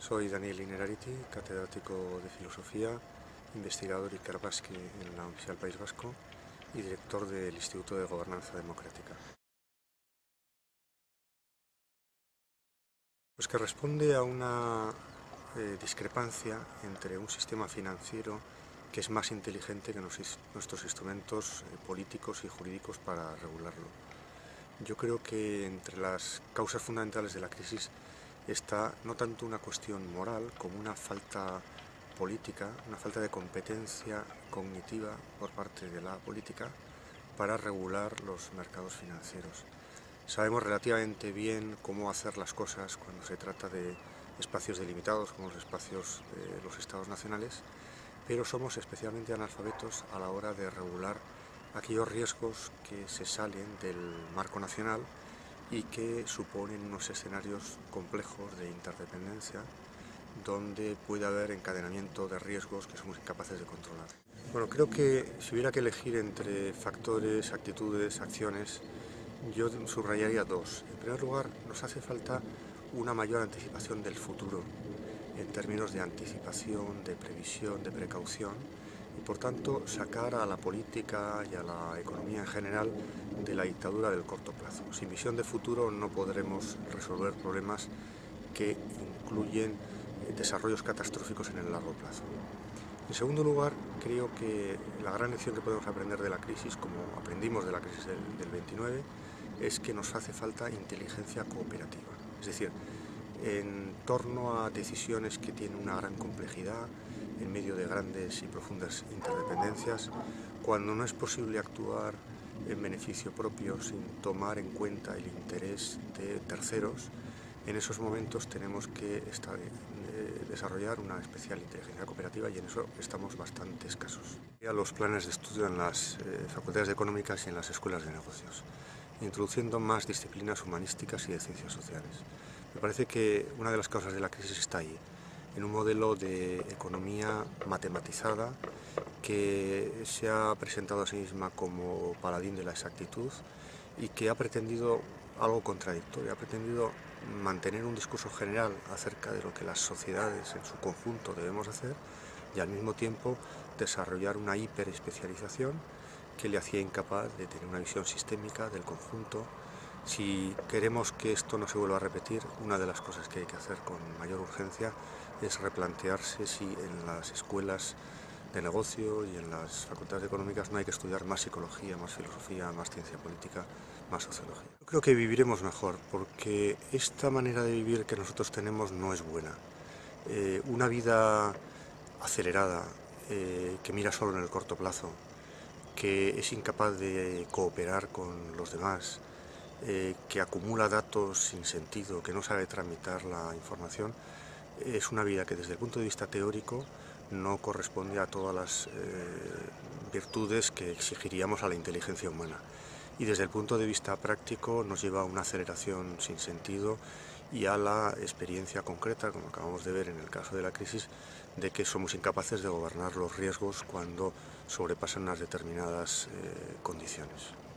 Soy Daniel Inerariti, catedrático de Filosofía, investigador y Ikerbasque en la Universidad del País Vasco y director del Instituto de Gobernanza Democrática. Pues que responde a una eh, discrepancia entre un sistema financiero que es más inteligente que nuestros instrumentos eh, políticos y jurídicos para regularlo. Yo creo que entre las causas fundamentales de la crisis está no tanto una cuestión moral como una falta política, una falta de competencia cognitiva por parte de la política para regular los mercados financieros. Sabemos relativamente bien cómo hacer las cosas cuando se trata de espacios delimitados como los espacios de los estados nacionales, pero somos especialmente analfabetos a la hora de regular aquellos riesgos que se salen del marco nacional y que suponen unos escenarios complejos de interdependencia donde puede haber encadenamiento de riesgos que somos incapaces de controlar. Bueno, creo que si hubiera que elegir entre factores, actitudes, acciones, yo subrayaría dos. En primer lugar, nos hace falta una mayor anticipación del futuro en términos de anticipación, de previsión, de precaución por tanto sacar a la política y a la economía en general de la dictadura del corto plazo. Sin visión de futuro no podremos resolver problemas que incluyen desarrollos catastróficos en el largo plazo. En segundo lugar, creo que la gran lección que podemos aprender de la crisis, como aprendimos de la crisis del, del 29, es que nos hace falta inteligencia cooperativa. Es decir, en torno a decisiones que tienen una gran complejidad, en medio de grandes y profundas interdependencias, cuando no es posible actuar en beneficio propio sin tomar en cuenta el interés de terceros, en esos momentos tenemos que eh, desarrollar una especial inteligencia cooperativa y en eso estamos bastante escasos. Los planes de estudio en las eh, facultades económicas y en las escuelas de negocios, introduciendo más disciplinas humanísticas y de ciencias sociales. Me parece que una de las causas de la crisis está ahí, en un modelo de economía matematizada que se ha presentado a sí misma como paladín de la exactitud y que ha pretendido algo contradictorio, ha pretendido mantener un discurso general acerca de lo que las sociedades en su conjunto debemos hacer y al mismo tiempo desarrollar una hiperespecialización que le hacía incapaz de tener una visión sistémica del conjunto. Si queremos que esto no se vuelva a repetir, una de las cosas que hay que hacer con mayor urgencia es replantearse si en las escuelas de negocio y en las facultades económicas no hay que estudiar más psicología, más filosofía, más ciencia política, más sociología. Creo que viviremos mejor porque esta manera de vivir que nosotros tenemos no es buena. Eh, una vida acelerada, eh, que mira solo en el corto plazo, que es incapaz de cooperar con los demás, eh, que acumula datos sin sentido, que no sabe tramitar la información, es una vida que desde el punto de vista teórico no corresponde a todas las eh, virtudes que exigiríamos a la inteligencia humana. Y desde el punto de vista práctico nos lleva a una aceleración sin sentido y a la experiencia concreta, como acabamos de ver en el caso de la crisis, de que somos incapaces de gobernar los riesgos cuando sobrepasan unas determinadas eh, condiciones.